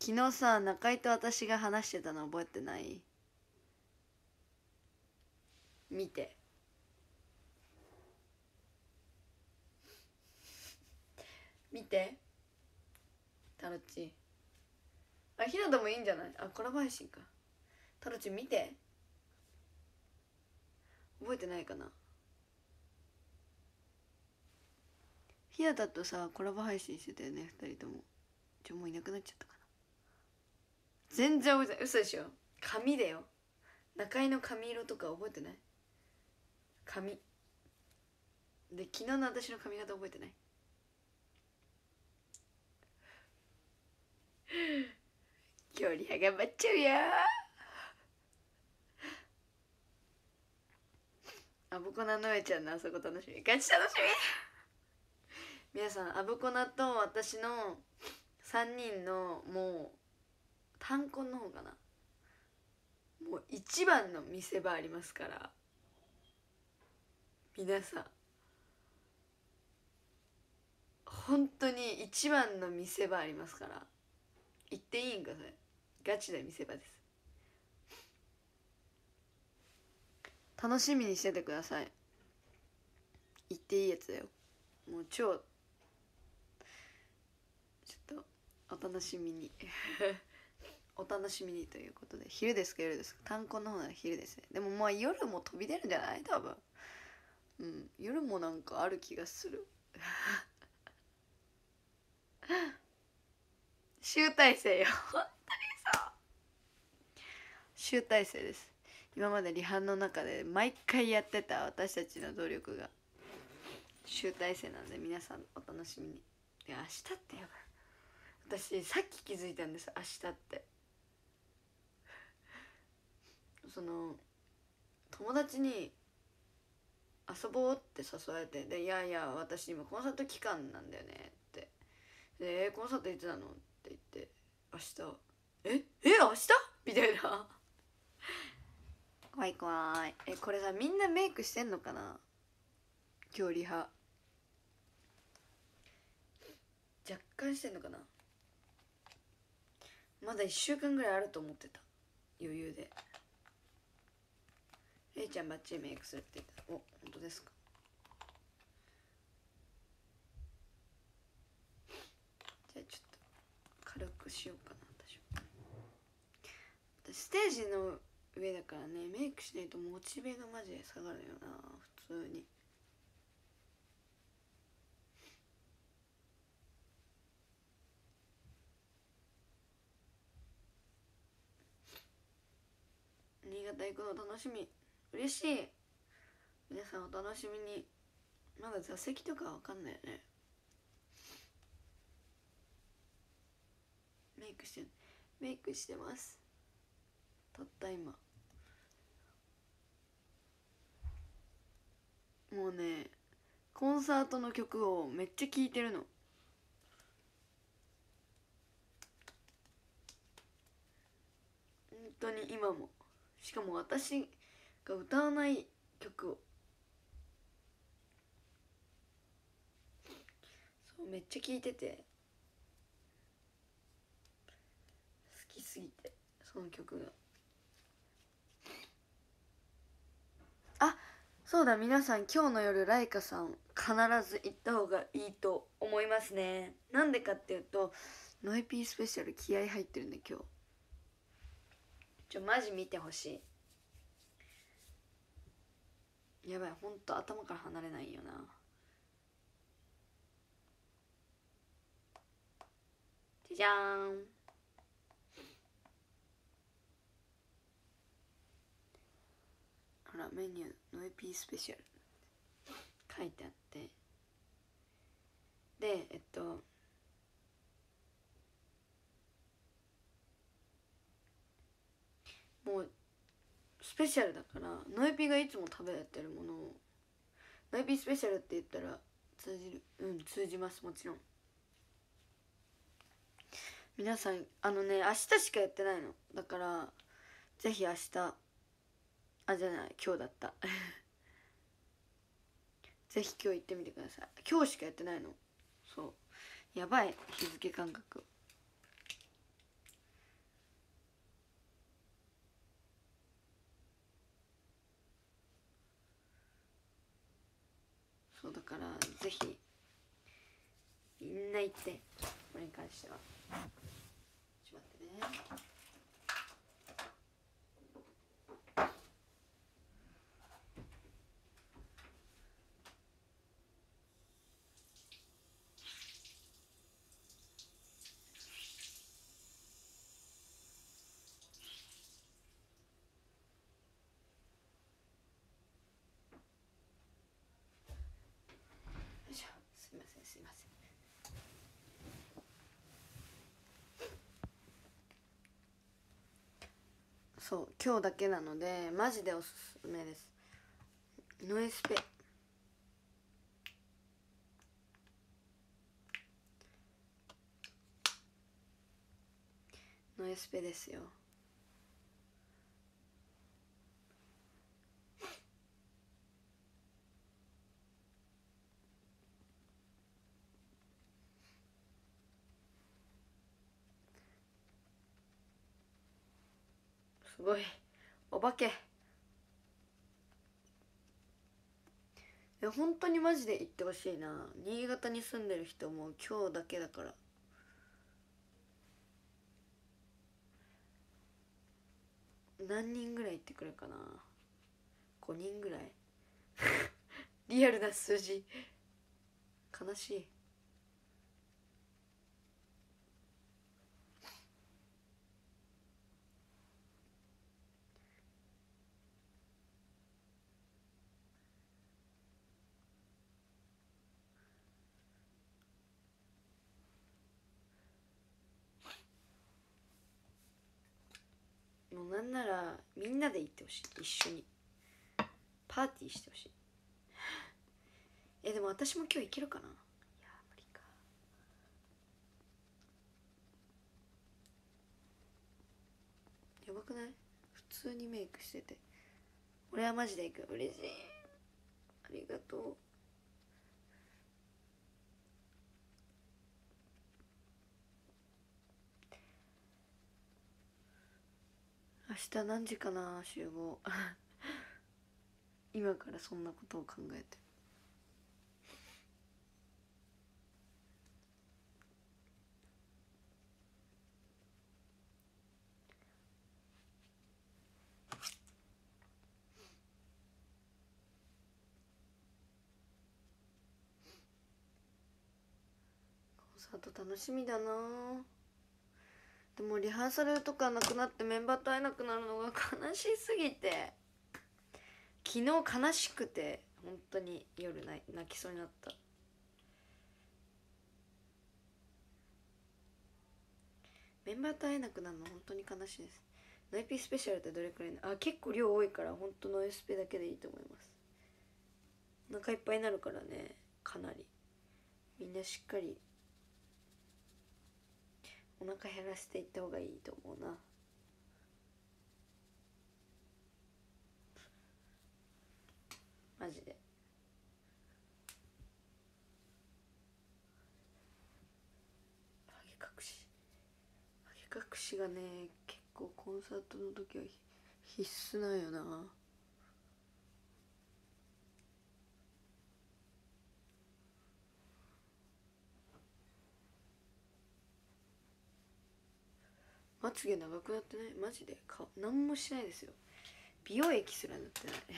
昨日さ中井と私が話してたの覚えてない？見て。見て。タロチ。あひなたもいいんじゃない？あコラボ配信か。タロチ見て。覚えてないかな？ひなたとさコラボ配信してたよね二人とも。ちょもういなくなっちゃったかな。全然覚えてない。嘘でしょ。髪だよ。中井の髪色とか覚えてない？髪。で昨日の私の髪型覚えてない？距離は頑張っちゃうよ。アブコナのえちゃんのあそこ楽しみ。ガチ楽しみ皆さんアブコナと私の3人のもう単婚の方かな。もう一番の見せ場ありますから。皆さん。本当に一番の見せ場ありますから。言っていいんかそれ。ガチで見せ場です。楽しみにしててください。言っていいやつだよ。もう超ちょっとお楽しみに。お楽しみにということで昼ですか夜です。か単行の方なら昼ですね。でもまあ夜も飛び出るんじゃない？多分。うん。夜もなんかある気がする。集大成よ。本当にそう。集大成です。今までリハの中で毎回やってた私たちの努力が集大成なんで皆さんお楽しみに。いや明日ってやばい。私さっき気づいたんです明日って。その友達に遊ぼうって誘われてで「いやいや私今コンサート期間なんだよね」って「でえコンサートいつなの?」って言って「明日。ええ明日?」みたいな。怖い怖い。えこれさみんなメイクしてんのかな？今日リハ若干してんのかな？まだ1週間ぐらいあると思ってた。余裕で。えいちゃんバッチリメイクするって言った。お本当ですか？じゃあちょっと軽くしようかな。私私ステージの上だからねメイクしないとモチベがマジで下がるよな普通に。新潟行くの楽しみ。嬉しい。皆さんお楽しみに。まだ座席とかわかんないよね。メイクしてメイクしてます。たった今。もうねコンサートの曲をめっちゃ聴いてるの。本当に今も。しかも私が歌わない曲を。そうめっちゃ聴いてて。好きすぎてその曲が。あそうだ皆さん今日の夜ライカさん必ず行った方がいいと思いますね。なんでかっていうとノイピースペシャル気合入ってるんで今日。ちょマジ見てほしい。やばいほんと頭から離れないよな。じゃじゃーん。ほらメニューノイピースペシャル。書いてあって。でえっともうスペシャルだからノイピがいつも食べてるものをノイピスペシャルって言ったら通じるうん通じますもちろん。皆さんあのね明日しかやってないの。だからぜひ明日あじゃない今日だった。ぜひ今日行ってみてください。今日しかやってないの。そう。やばい日付感覚。そうだからぜひみんな行ってこれに関しては。ちょっと待ってねよいしょすみませんすみませんそう今日だけなのでマジでおすすめです。ノエスペ。ノエスペですよ。すごい。お化け。いや本当にマジで行ってほしいな。新潟に住んでる人も今日だけだから。何人ぐらい行ってくるかな。5人ぐらい。リアルな数字。悲しい。なんならみんなで行ってほしい。一緒に。パーティーしてほしい。えでも私も今日行けるかな？いや無理か。やばくない？普通にメイクしてて。俺はマジで行く。嬉しい。ありがとう明日何時かな集合。今からそんなことを考えて。コンサート楽しみだな。でもリハーサルとかなくなってメンバーと会えなくなるのが悲しすぎて。昨日悲しくて本当に夜泣きそうになった。メンバーと会えなくなるの本当に悲しいです。ノイピースペシャルってどれくらいなあ結構量多いから本当ノイスペだけでいいと思います。お腹いっぱいになるからねかなり。みんなしっかりお腹減らしていった方がいいと思うな。マジで。ハゲ隠し。ハゲ隠しがね結構コンサートの時は必須なんよな。まつげ長くなってない？マジで？か何もしないですよ。美容液すら塗ってない。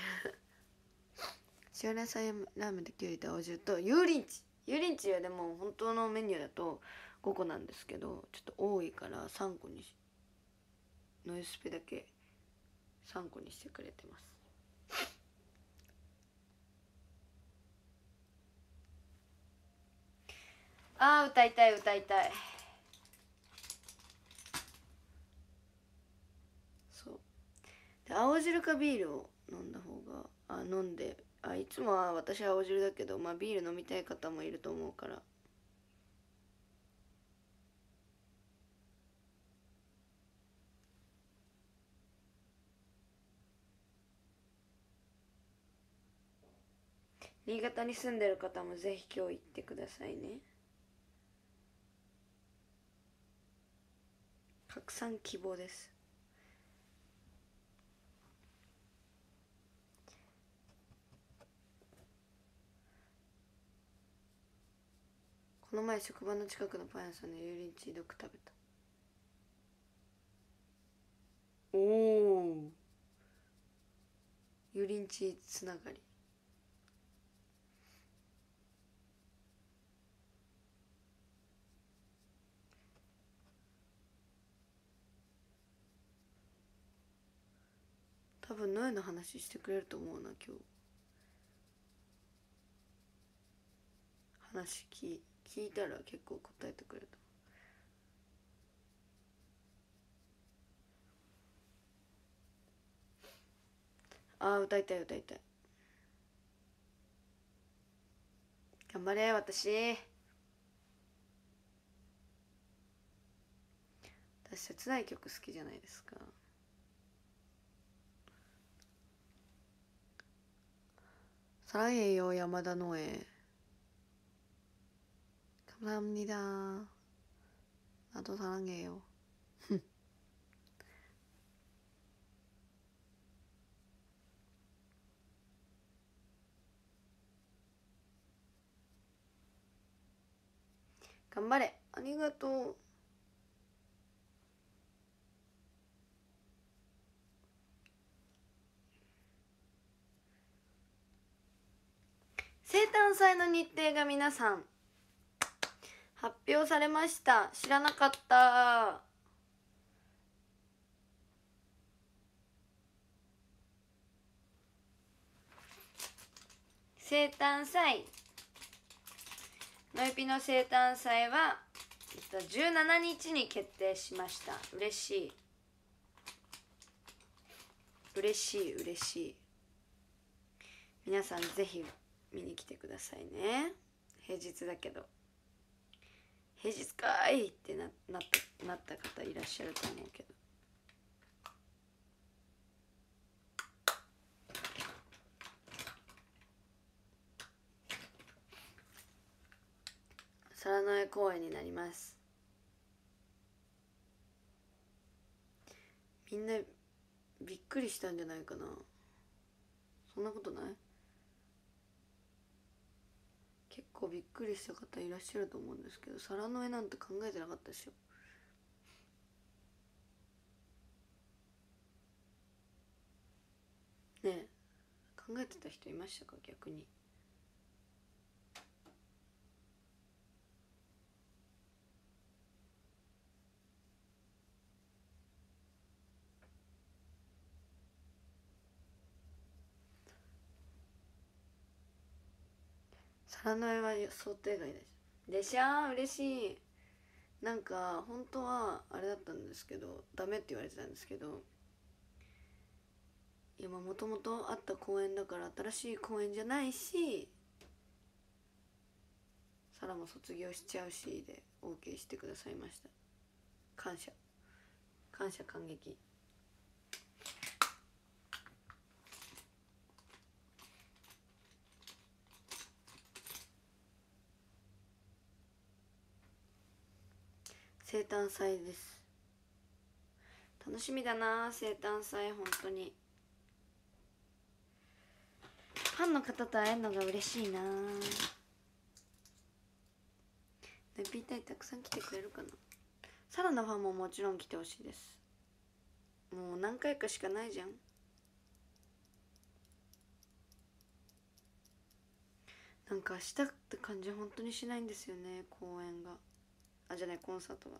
塩野菜ラーメンときゅうりと青汁と油淋鶏。油淋鶏はでも本当のメニューだと5個なんですけどちょっと多いから3個にしノイスペだけ3個にしてくれてます。あー歌いたい歌いたい。で青汁かビールを飲んだ方があ飲んであいつもは私は青汁だけど、まあ、ビール飲みたい方もいると思うから。新潟に住んでる方もぜひ今日行ってくださいね。拡散希望です。この前職場の近くのパン屋さんで油淋鶏ドッグ食べた。おお油淋鶏つながり。多分ノエの話してくれると思うな今日。話聞聞いたら結構答えてくれた。ああ歌いたい歌いたい。頑張れ私。私切ない曲好きじゃないですか「サライよ山田農園」 감사합니다나도사랑해요頑張れありがとう生誕祭の日程が皆さん 発表されました。知らなかった。生誕祭。のいぴの生誕祭は17日に決定しました。嬉しい。嬉しい嬉しい。皆さんぜひ見に来てくださいね。平日だけど。平日かいってななったなった方いらっしゃると思うけど。皿の絵公園になります。みんなびっくりしたんじゃないかな。そんなことない結構びっくりした方いらっしゃると思うんですけど皿の絵なんて考えてなかったですよ。ねえ考えてた人いましたか？逆に。皿の絵は想定外ですでしゃー嬉しい。なんか本当はあれだったんですけどダメって言われてたんですけどいやまあもともとあった公園だから新しい公園じゃないしサラも卒業しちゃうしで OK してくださいました。感謝。感謝感激。生誕祭です。楽しみだな生誕祭本当に。ファンの方と会えるのが嬉しいな。ネピータイたくさん来てくれるかな。サラのファンももちろん来てほしいです。もう何回かしかないじゃん。なんか明日って感じ本当にしないんですよね公演が。あじゃないコンサートは。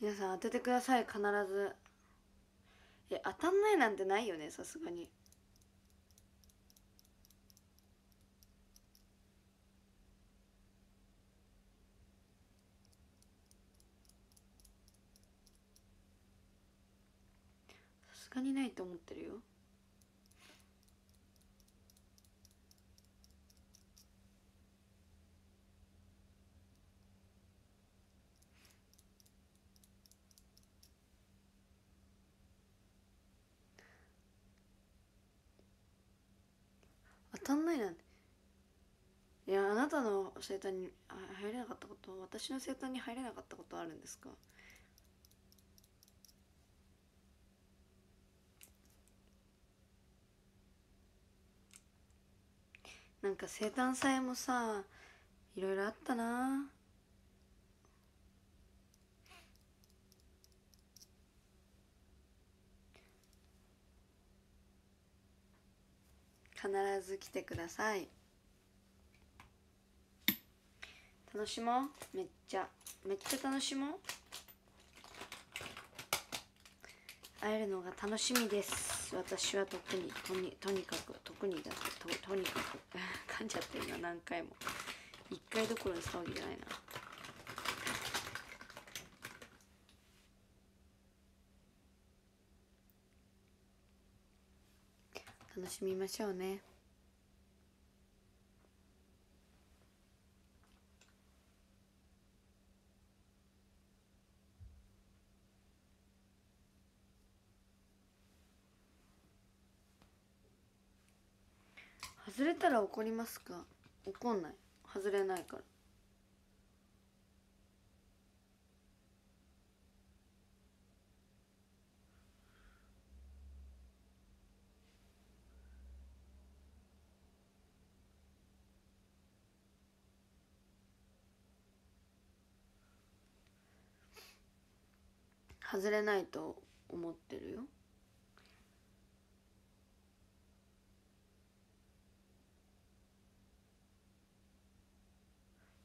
皆さん当ててください必ず。え当たんないなんてないよねさすがに。と思ってるよ。当たんないないやあなたの生誕に入れなかったこと私の生誕に入れなかったことあるんですか？なんか生誕祭もさいろいろあったな。必ず来てください。楽しもう。めっちゃ。めっちゃ楽しもう。会えるのが楽しみです。私は特にとにとにかく特にだととにかく。噛んじゃってるな何回も。一回どころにしたわけじゃないな。楽しみましょうね。怒りますか？怒んない。外れないから。外れないと思ってるよ。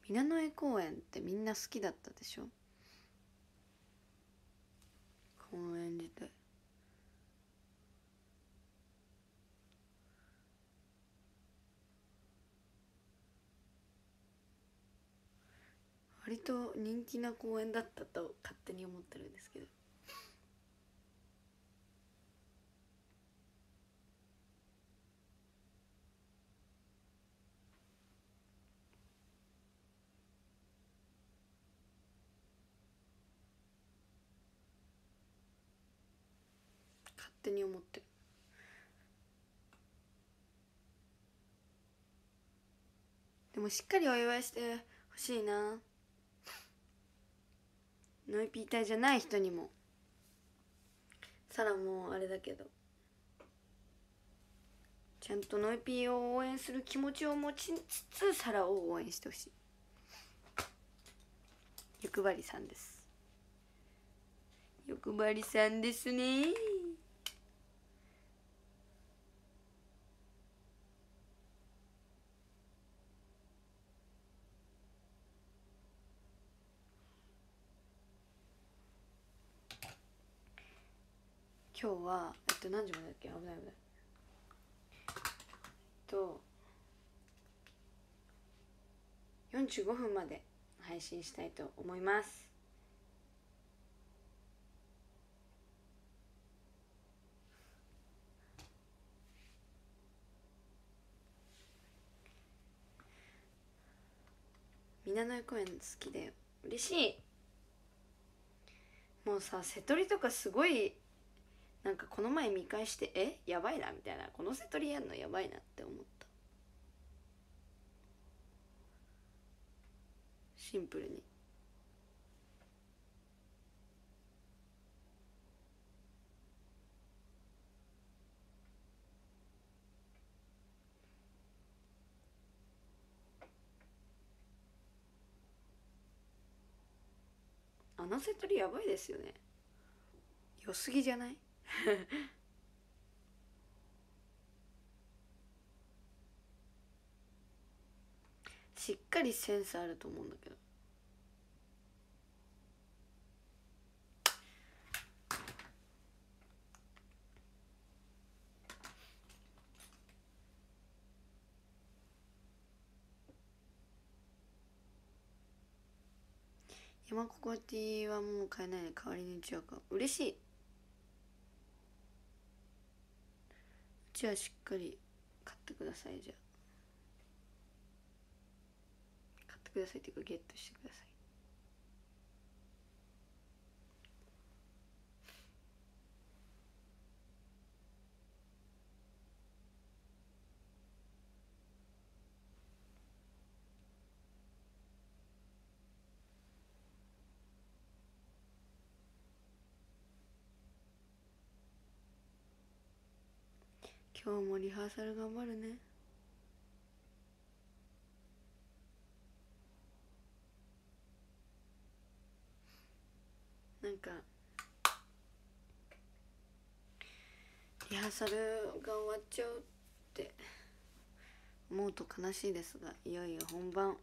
皆の江公園ってみんな好きだったでしょ？公園自体。割と人気な公園だったと勝手に思ってるんですけど勝手に思ってる。でもしっかりお祝いしてほしいな。ノイピー隊じゃない人にも。サラもあれだけど。ちゃんとノイピーを応援する気持ちを持ちつつサラを応援してほしい。欲張りさんです。欲張りさんですね。今日はえっと何時までだっけ？危ない危ない。と45分まで配信したいと思います。皆の公園好きだよ嬉しい。もうさ瀬戸りとかすごいなんかこの前見返してえやばいなみたいな。この瀬戸りやんのやばいなって思った。シンプルに。あの瀬戸りやばいですよね。良すぎじゃない？しっかりセンスあると思うんだけど。山ココティはもう買えないで代わりにうちわか。嬉しい。ちはしっかり買ってください。じゃあ。買ってくださいっていうかゲットしてください。今日もリハーサル頑張るね。なんかリハーサルが終わっちゃうって思うと悲しいですがいよいよ本番。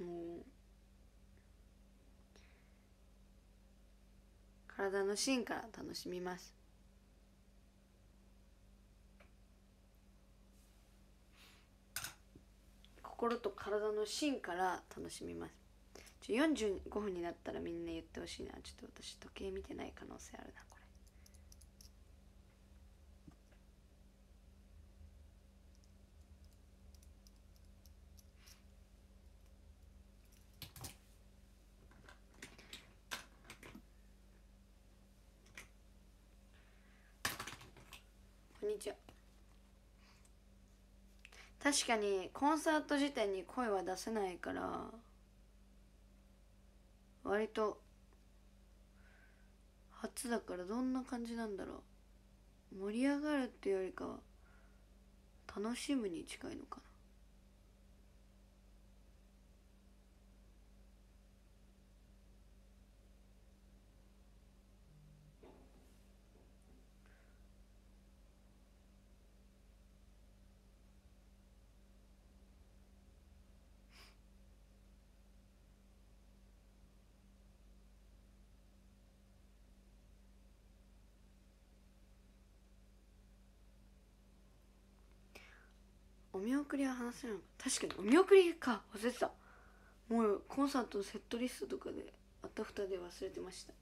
もう体の芯から楽しみます。心と体の芯から楽しみます。ちょ45分になったらみんな言ってほしいな。ちょっと私時計見てない可能性あるなこれ。こんにちは。確かにコンサート時点に声は出せないから割と初だからどんな感じなんだろう。盛り上がるっていうよりかは楽しむに近いのかな。見送りは話せない。のか確かにお見送りか。忘れてた。もうコンサートのセットリストとかであったふたで忘れてました。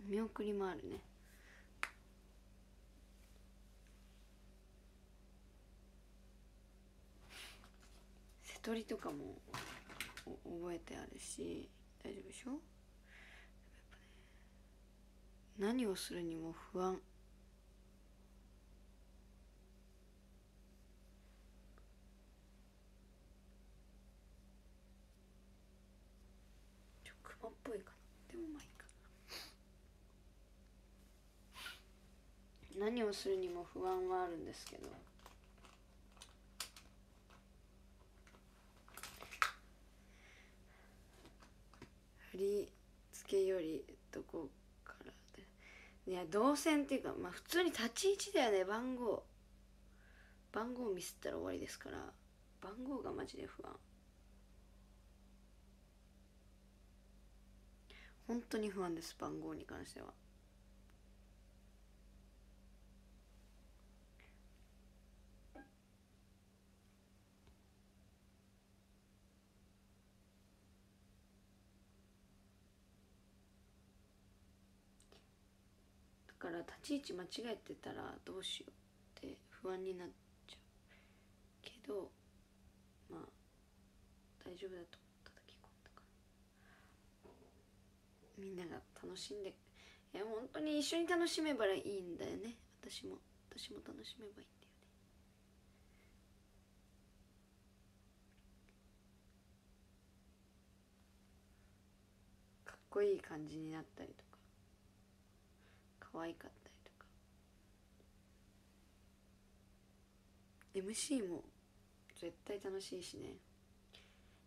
お見送りもあるね。瀬戸りとかも覚えてあるし大丈夫でしょ？何をするにも不安。ちょ熊っぽいかな。でもまあいいかな。何をするにも不安はあるんですけど。振り付けよりどこいや動線っていうかまあ普通に立ち位置だよね番号。番号ミスったら終わりですから。番号がマジで不安。本当に不安です番号に関しては。から立ち位置間違えてたらどうしようって不安になっちゃうけどまあ大丈夫だと思った時込んだからみんなが楽しんでいや本当に一緒に楽しめばいいんだよね。私も私も楽しめばいいんだよね。かっこいい感じになったりとか。可愛かったりとか。MC も絶対楽しいしね。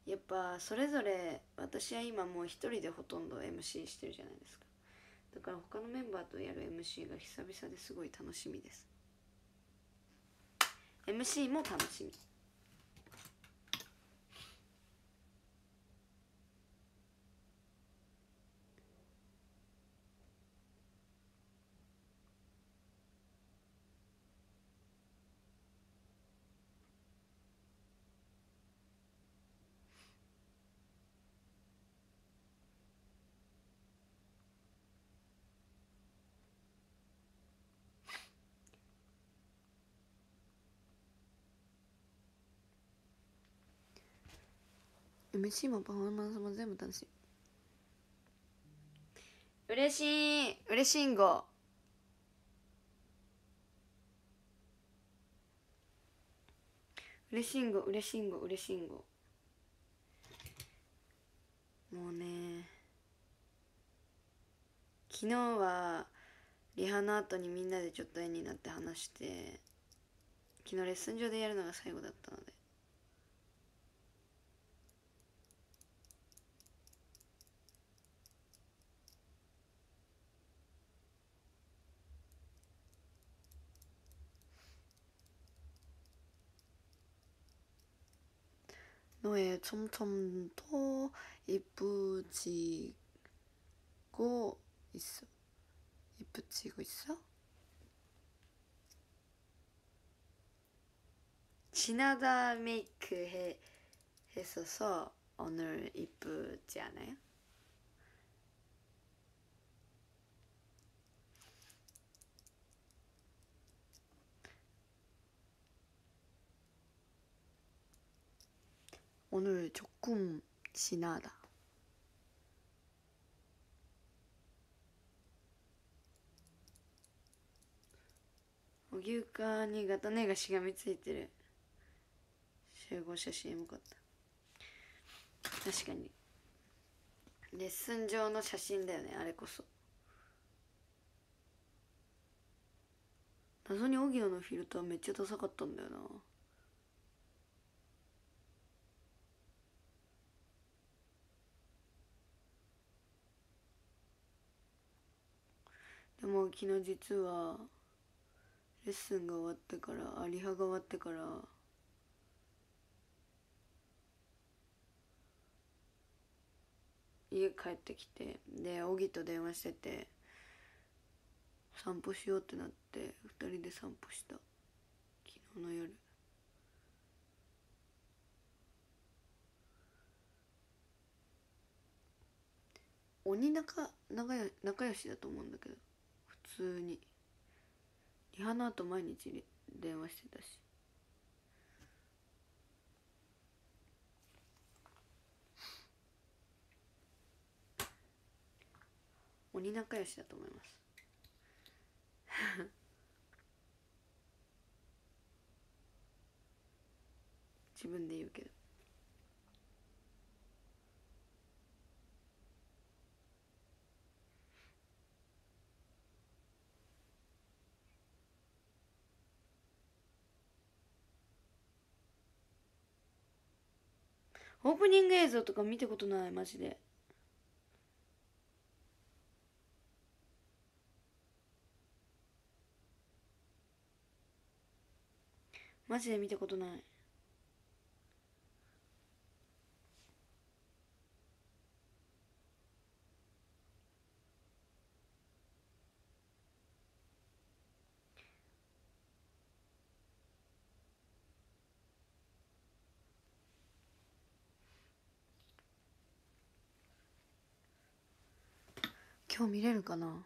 やっぱそれぞれ私は今もう一人でほとんど MC してるじゃないですか。だから他のメンバーとやる MC が久々ですごい楽しみです。MC も楽しみ。飯もパフォーマンスも全部楽しい。嬉しい。嬉しいんご。嬉しいんご嬉しいんご嬉しいんご。もうね昨日はリハの後にみんなでちょっと絵になって話して昨日レッスン上でやるのが最後だったので 너의점점 더 이쁘지고 있어 이쁘지고 있어 진하다 메이크 해, 했어서 오늘 이쁘지 않아요? 오늘 조금 진하다. 어, お牛かに型ねがしがみついてる集合写真よかった確かにレッスン上の写真だよねあれこそ謎に荻野のフィルターめっちゃダサかったんだよな でも昨日実はレッスンが終わってからあリハが終わってから家帰ってきてで荻と電話してて散歩しようってなって2人で散歩した。昨日の夜。鬼仲仲仲良しだと思うんだけど。通に。リハの後毎日電話してたし。鬼仲良しだと思います。自分で言うけど。オープニング映像とか見たことないマジで。マジで見たことない。今日見れるかな？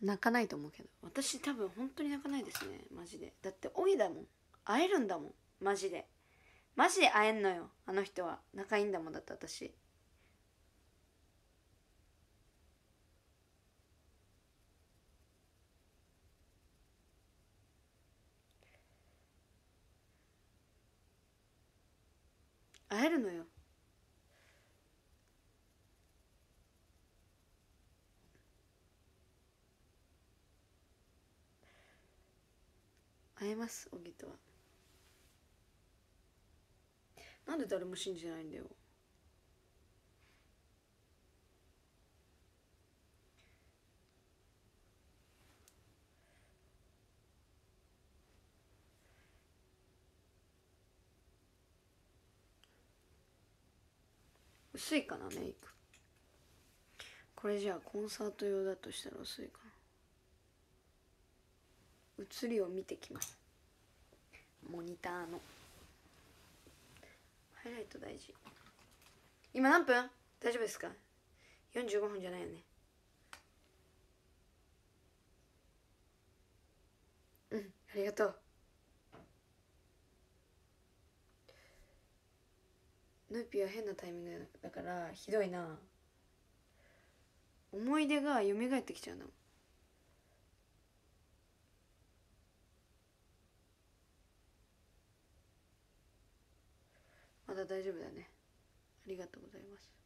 泣かないと思うけど。私多分本当に泣かないですね。マジで。だっておいだもん。会えるんだもん。マジで。マジで会えんのよ。あの人は。仲いいんだもんだって私。会えるのよ。会えます小木とは。なんで誰も信じないんだよ。薄いかなメイク。これじゃあコンサート用だとしたら薄いかな。写りを見てきます。モニターの。ハイライト大事。今何分？大丈夫ですか？45分じゃないよね。うんありがとう。ヌーピーは変なタイミングだからひどいな。思い出が蘇ってきちゃうんまだ大丈夫だね。ありがとうございます。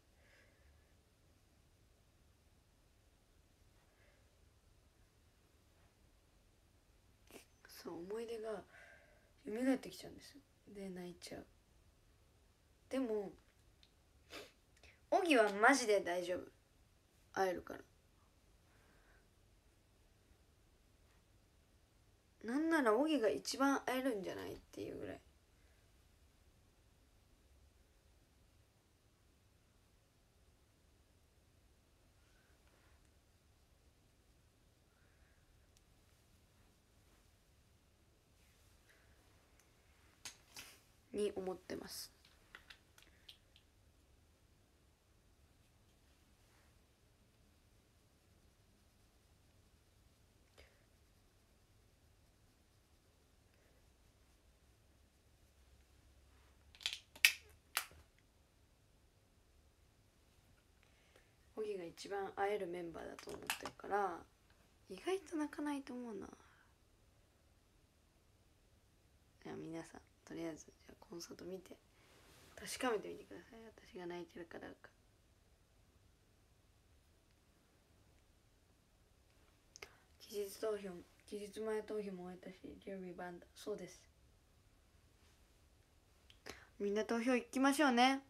そう思い出が蘇ってきちゃうんです。で泣いちゃう。でもオギはマジで大丈夫。会えるから。なんならオギが一番会えるんじゃないっていうぐらい。に思ってます。オギが一番会えるメンバーだと思ってるから意外と泣かないと思うな。じゃあ皆さん。とりあえずじゃあコンサート見て確かめてみてください。私が泣いてるかどうか。期日投票期日前投票も終えたし準備バンド。そうです。みんな投票行きましょうね。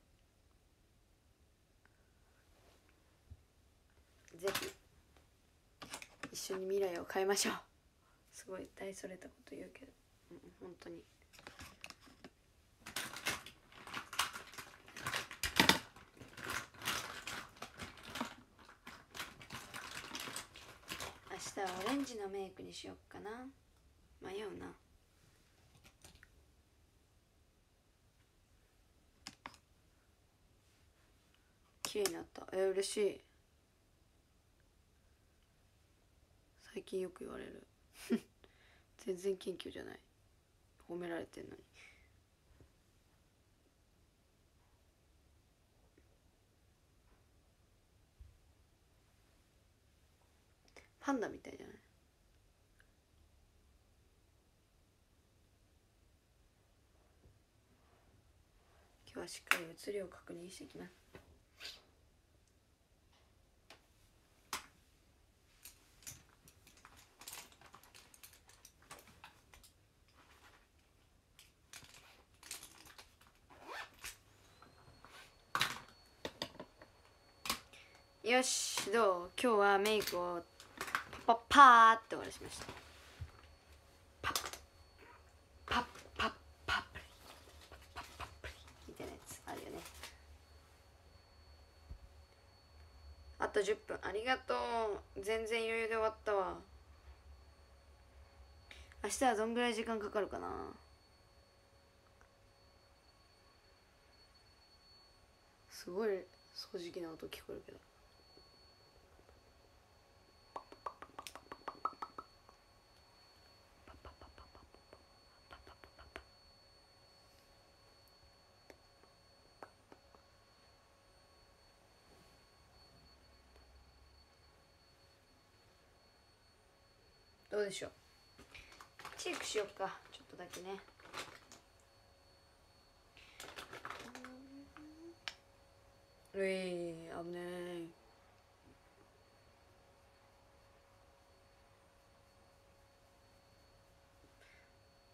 ぜひ一緒に未来を変えましょう。すごい大それたこと言うけど、うん、本当に。明日はオレンジのメイクにしよっかな。迷うな。綺麗になった。え嬉しい。最近よく言われる。全然謙虚じゃない。褒められてんのに。パンダみたいじゃない？今日はしっかり写りを確認してきますよしどう？今日はメイクをパパパーって終わらしました。パッパッパッパップリパッパップリみたいなやつあるよねあと10分ありがとう全然余裕で終わったわ明日はどんぐらい時間かかるかなすごい掃除機の音聞こえるけどどうでしょう？チェックしよっか。ちょっとだけね。うえ、危ねえ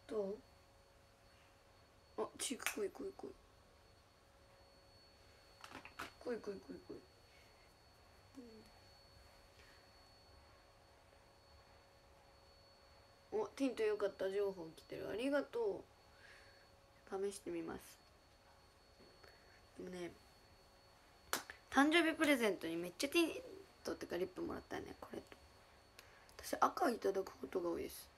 どう？あチーク来い来い来い。来い来い来い来い。おティントよかった情報来てる。ありがとう。試してみます。でもね誕生日プレゼントにめっちゃティントってかリップもらったよねこれと。私赤いただくことが多いです。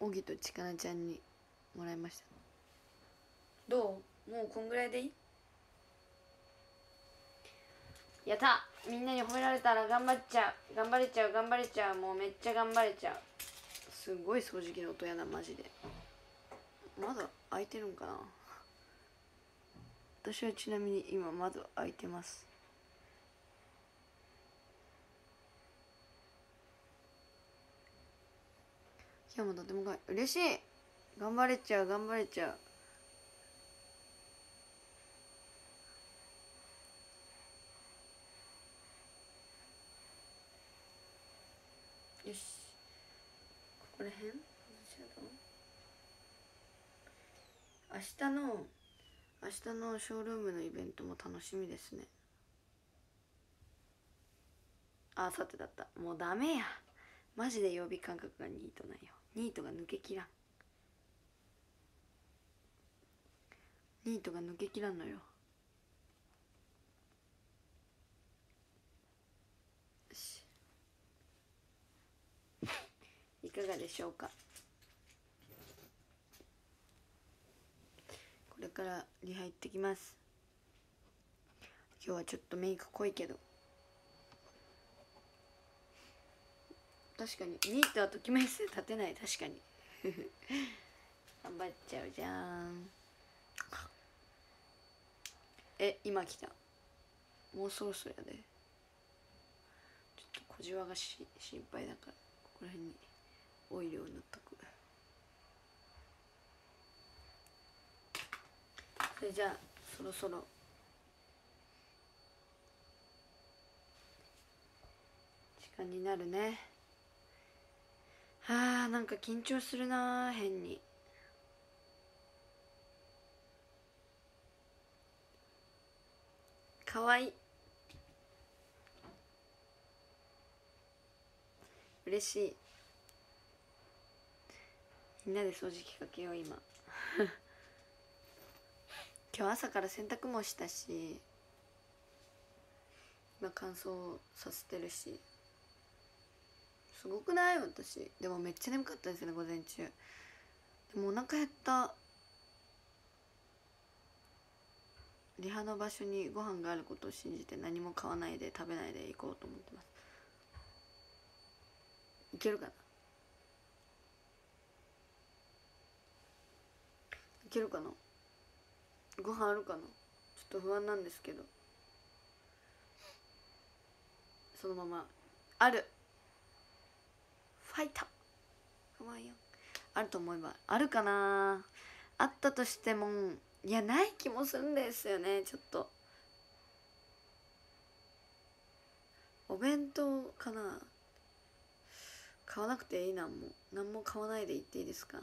オギとちかなちゃんにもらいました。どう？もうこんぐらいでいい？やった。みんなに褒められたら頑張っちゃう。頑張れちゃう頑張れちゃう。もうめっちゃ頑張れちゃう。すごい掃除機の音やなマジで。まだ開いてるんかな。私はちなみに今窓開いてます。今日もとてもかい。嬉しい。頑張れちゃう頑張れちゃうよしここら辺明日の明日のショールームのイベントも楽しみですね。あさてだった。もうダメや。マジで曜日感覚がニートなんよ。ニートが抜けきらん。ニートが抜けきらんのよ。いかがでしょうか？これからリハ行ってきます。今日はちょっとメイク濃いけど。確かに。ニートはときめいて立てない。確かに。頑張っちゃうじゃん。え今来た。もうそろそろやで。ちょっと小じわがし心配だから。ここら辺に。オイルを塗っとくそれじゃあそろそろ。時間になるね。はあなんか緊張するな変に。かわいい。嬉しい。みんなで掃除機かけよう今。今日朝から洗濯もしたし今乾燥させてるし。すごくない？私。でもめっちゃ眠かったですね午前中。でもお腹減った。リハの場所にご飯があることを信じて何も買わないで食べないで行こうと思ってます。いけるかな？けるかな？ご飯あるかな？ちょっと不安なんですけど。そのまま。ある。ファイター不安よ。あると思えば。あるかな？あったとしても。いやない気もするんですよね。ちょっと。お弁当かな？買わなくていいなんも何も買わないで行っていいですか？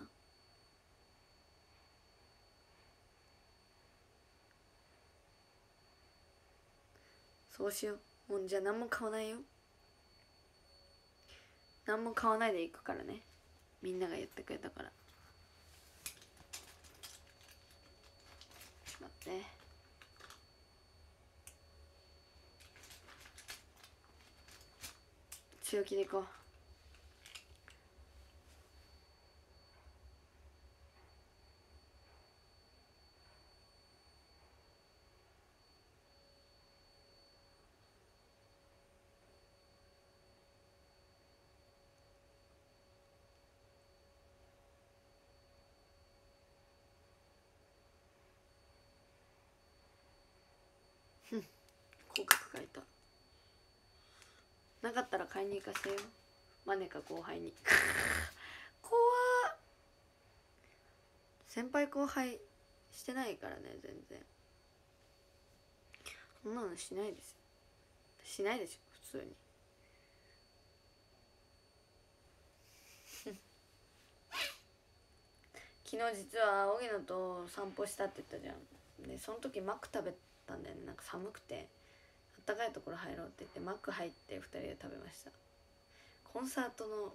そうしよう。もうじゃあ何も買わないよ。何も買わないで行くからね。みんなが言ってくれたから。待って。強気でいこう広告書いたなかったら買いに行かせよマネか後輩に。怖先輩後輩してないからね全然。そんなのしないですよ。しないでしょ普通に。昨日実は荻野と散歩したって言ったじゃん。でその時マック食べたんだよね。なんか寒くて。あったかいところ入ろうって言ってマック入って2人で食べました。コンサートの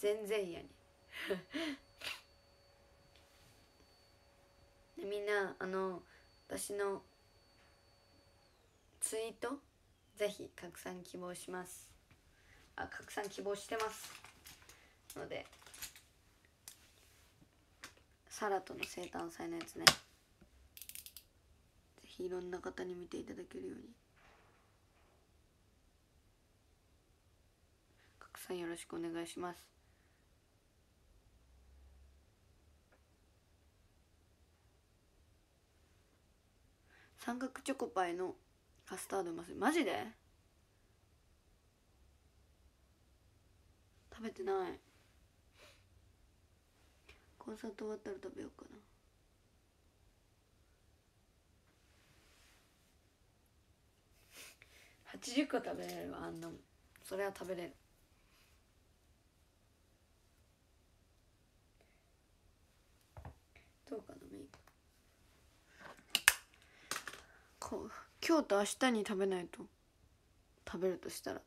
前々夜に。でみんなあの私のツイートぜひ拡散希望します。あ拡散希望してます。のでサラとの生誕祭のやつね。ぜひいろんな方に見ていただけるように。拡散よろしくお願いします。三角チョコパイのカスタードうます。マジで？食べてない。コンサート終わったら食べようかな。80個食べれるわあんなもん。それは食べれる。どうかなメイクこう今日と明日に食べないと食べるとしたら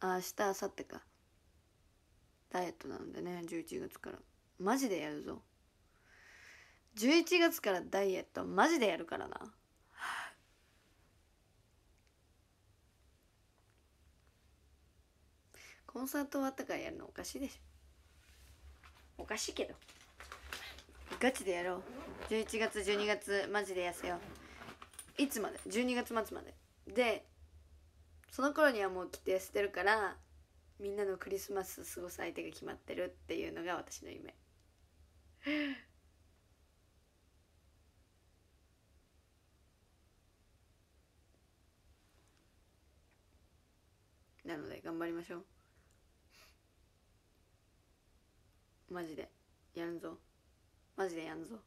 あ明日明後日か。ダイエットなのでね11月から。マジでやるぞ。11月からダイエットマジでやるからな。コンサート終わったからやるのおかしいでしょ。おかしいけど。ガチでやろう。11月12月マジで痩せよう。いつまで？12月末まで。でその頃にはもう規定捨てるからみんなのクリスマス過ごす相手が決まってるっていうのが私の夢。なので頑張りましょう。マジで。やんぞ。マジでやんぞ。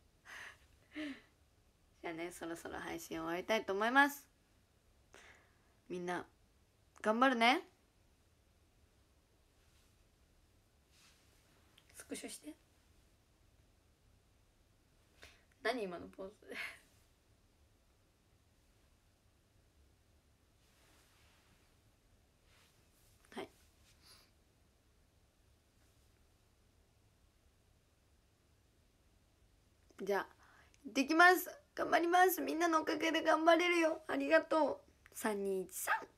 じゃあねそろそろ配信終わりたいと思います。みんな頑張るね。スクショして。何今のポーズ。じゃあ行ってきます。頑張ります。みんなのおかげで頑張れるよ。ありがとう。3213